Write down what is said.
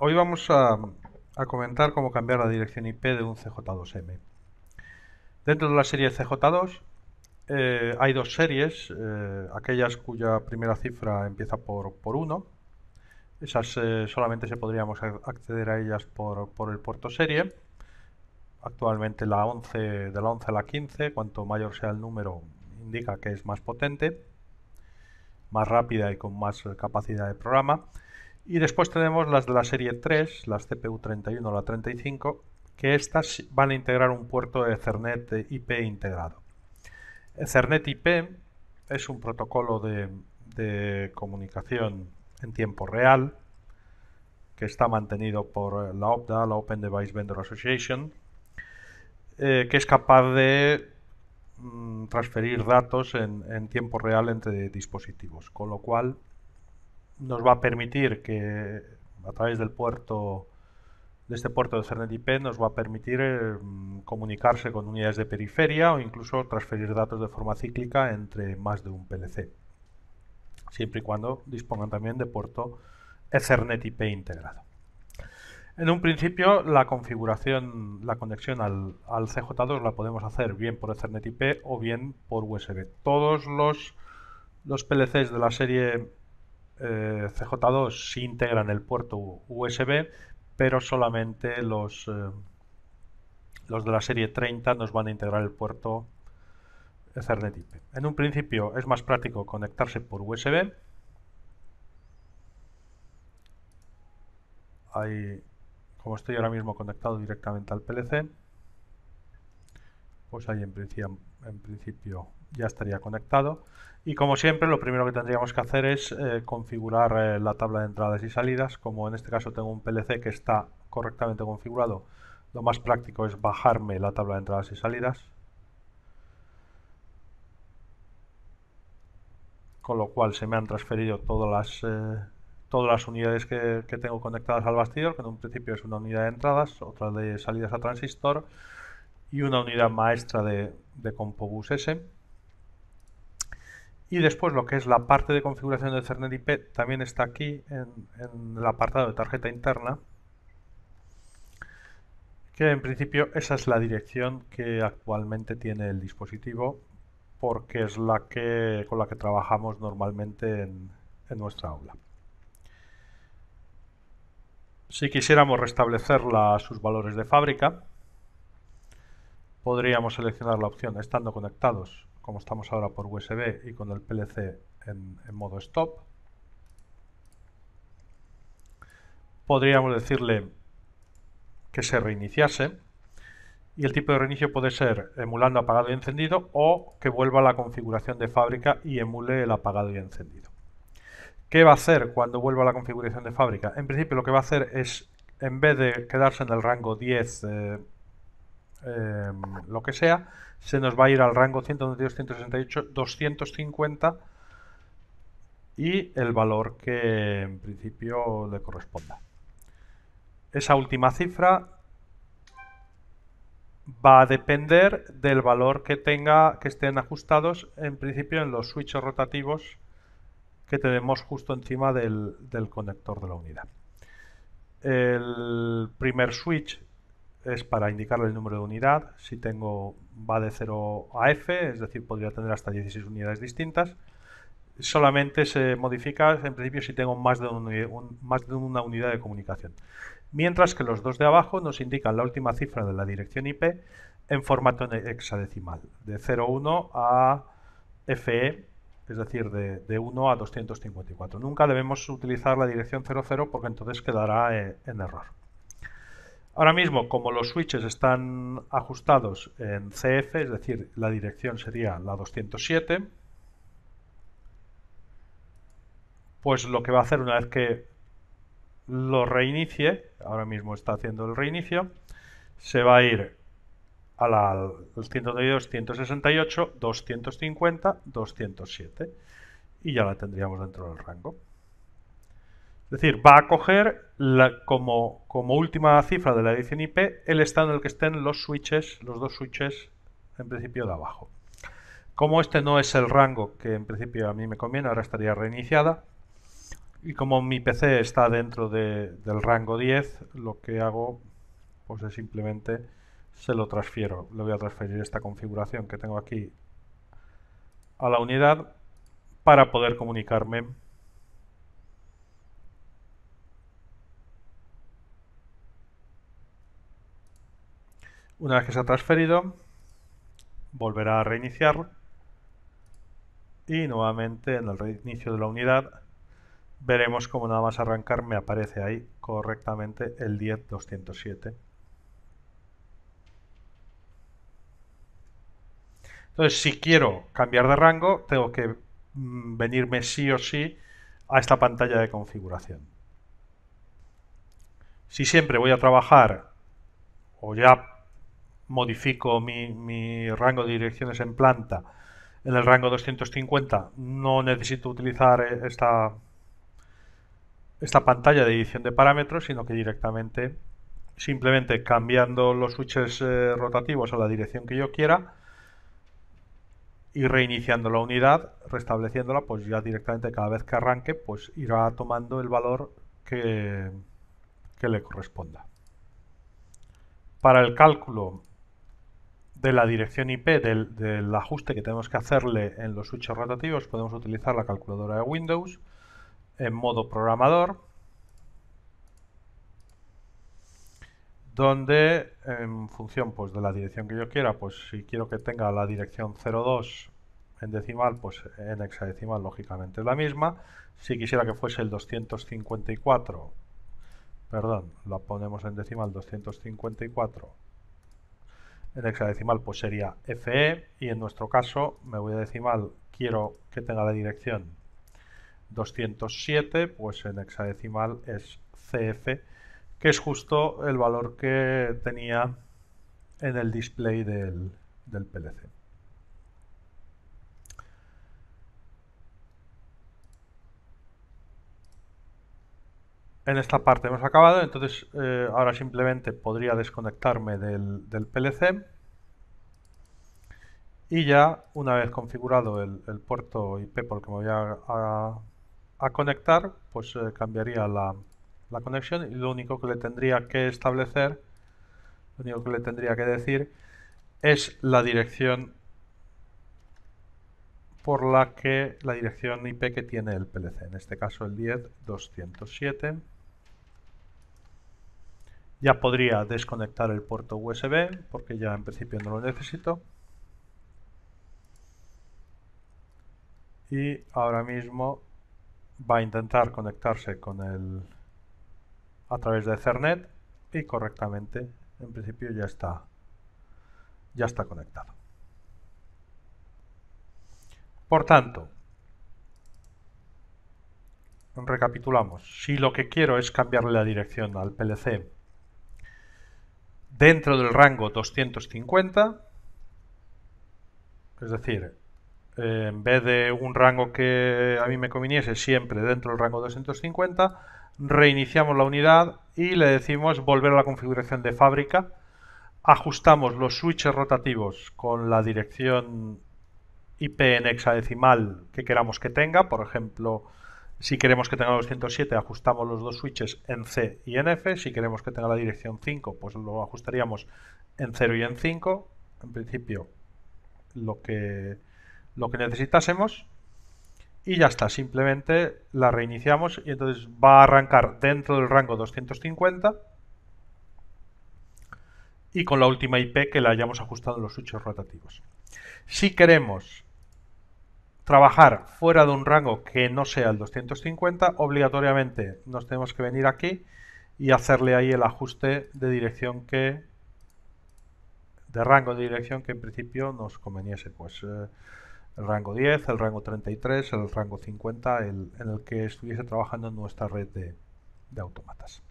Hoy vamos a, comentar cómo cambiar la dirección IP de un CJ2M. Dentro de la serie CJ2 eh, hay dos series, eh, aquellas cuya primera cifra empieza por, por 1. Esas eh, solamente se podríamos acceder a ellas por, por, el puerto serie. Actualmente la 11, de la 11 a la 15, cuanto mayor sea el número, indica que es más potente, más rápida y con más capacidad de programa. Y después tenemos las de la serie 3, las CPU31 o la 35, que estas van a integrar un puerto de Ethernet IP integrado. Ethernet IP es un protocolo de, comunicación en tiempo real que está mantenido por la OPDA, la Open Device Vendor Association, eh, que es capaz de mm, transferir datos en, tiempo real entre dispositivos, con lo cual nos va a permitir que a través del puerto de este puerto de Ethernet IP nos va a permitir eh, comunicarse con unidades de periferia o incluso transferir datos de forma cíclica entre más de un PLC, siempre y cuando dispongan también de puerto Ethernet IP integrado. En un principio la configuración, la conexión al, CJ2 la podemos hacer bien por Ethernet IP o bien por USB. Todos los, los PLCs de la serie eh, CJ2 sí integran el puerto USB, pero solamente los, eh, los de la serie 30 nos van a integrar el puerto Ethernet IP. En un principio es más práctico conectarse por USB. Ahí, como estoy ahora mismo conectado directamente al PLC, pues ahí en principio, ya estaría conectado. Y como siempre, lo primero que tendríamos que hacer es eh, configurar eh, la tabla de entradas y salidas. Como en este caso tengo un PLC que está correctamente configurado, lo más práctico es bajarme la tabla de entradas y salidas. Con lo cual se me han transferido todas las, eh, todas las unidades que, tengo conectadas al bastidor, que en un principio es una unidad de entradas, otra de salidas a transistor y una unidad maestra de, de CompoBus S y después lo que es la parte de configuración del Ethernet IP también está aquí en, el apartado de tarjeta interna. Que en principio esa es la dirección que actualmente tiene el dispositivo porque es la que con la que trabajamos normalmente en, en nuestra aula. Si quisiéramos restablecer sus valores de fábrica, podríamos seleccionar la opción estando conectados como estamos ahora por USB y con el PLC en, modo stop. Podríamos decirle que se reiniciase y el tipo de reinicio puede ser emulando apagado y encendido o que vuelva a la configuración de fábrica y emule el apagado y encendido. ¿Qué va a hacer cuando vuelva a la configuración de fábrica? En principio lo que va a hacer es, en vez de quedarse en el rango 10 Em, lo que sea, se nos va a ir al rango 192, 168, 250 y el valor que en principio le corresponda. Esa última cifra va a depender del valor que tenga que estén ajustados en principio en los switches rotativos que tenemos justo encima del, del conector de la unidad. El primer switch es para indicarle el número de unidad. Si tengo va de 0 a F, es decir, podría tener hasta 16 unidades distintas. Solamente se modifica en principio si tengo más de, una unidad de comunicación. Mientras que los dos de abajo nos indican la última cifra de la dirección IP en formato hexadecimal, de 01 a FE, es decir, de, de 1 a 254. Nunca debemos utilizar la dirección 00 porque entonces quedará eh, en error. Ahora mismo, como los switches están ajustados en CF, es decir, la dirección sería la 207, pues lo que va a hacer una vez que lo reinicie, ahora mismo está haciendo el reinicio, se va a ir a la 192, 168, 250, 207 y ya la tendríamos dentro del rango. Es decir, va a coger como, última cifra de la edición IP el estado en el que estén los switches, los dos switches en principio de abajo. Como este no es el rango que en principio a mí me conviene, ahora estaría reiniciada, Y como mi PC está dentro del rango 10, lo que hago pues es simplemente se lo transfiero. Le voy a transferir esta configuración que tengo aquí a la unidad para poder comunicarme Una vez que se ha transferido, volverá a reiniciar y nuevamente en el reinicio de la unidad veremos como nada más arrancar me aparece ahí correctamente el 10207. Entonces, si quiero cambiar de rango, tengo que mm, venirme sí o sí a esta pantalla de configuración. Si siempre voy a trabajar o ya modifico mi, rango de direcciones en planta en el rango 250, no necesito utilizar esta, esta pantalla de edición de parámetros, sino que directamente, simplemente cambiando los switches eh, rotativos a la dirección que yo quiera y reiniciando la unidad, restableciéndola, pues ya directamente cada vez que arranque, pues irá tomando el valor que, que le corresponda. Para el cálculo de la dirección IP del, ajuste que tenemos que hacerle en los switches rotativos podemos utilizar la calculadora de Windows en modo programador donde en función pues, de la dirección que yo quiera, pues si quiero que tenga la dirección 02 en decimal, pues en hexadecimal lógicamente es la misma. Si quisiera que fuese el 254, perdón, la ponemos en decimal 254 en hexadecimal pues sería FE y en nuestro caso me voy a decimal, quiero que tenga la dirección 207, pues en hexadecimal es CF, que es justo el valor que tenía en el display del, del PLC. En esta parte hemos acabado, entonces eh, ahora simplemente podría desconectarme del, PLC y ya una vez configurado el, puerto IP por el que me voy a, conectar, pues eh, cambiaría la, la, conexión. Y lo único que le tendría que establecer, lo único que le tendría que decir es la dirección por la que la dirección IP que tiene el PLC, en este caso el 10.207 ya podría desconectar el puerto USB porque ya en principio no lo necesito. Y ahora mismo va a intentar conectarse con el a través de Ethernet y correctamente en principio ya está ya está conectado. Por tanto, recapitulamos. Si lo que quiero es cambiarle la dirección al PLC dentro del rango 250, es decir, eh, en vez de un rango que a mí me conviniese siempre dentro del rango 250, reiniciamos la unidad y le decimos volver a la configuración de fábrica, ajustamos los switches rotativos con la dirección IP en hexadecimal que queramos que tenga, por ejemplo, si queremos que tenga los 107, ajustamos los dos switches en C y en F. Si queremos que tenga la dirección 5, pues lo ajustaríamos en 0 y en 5. En principio, lo que, lo que necesitásemos. Y ya está, simplemente la reiniciamos y entonces va a arrancar dentro del rango 250 y con la última IP que le hayamos ajustado en los switches rotativos. Si queremos trabajar fuera de un rango que no sea el 250, obligatoriamente nos tenemos que venir aquí y hacerle ahí el ajuste de dirección que de rango de dirección que en principio nos conveniese, pues eh, el rango 10, el rango 33, el rango 50, el, en el que estuviese trabajando en nuestra red de, de autómatas.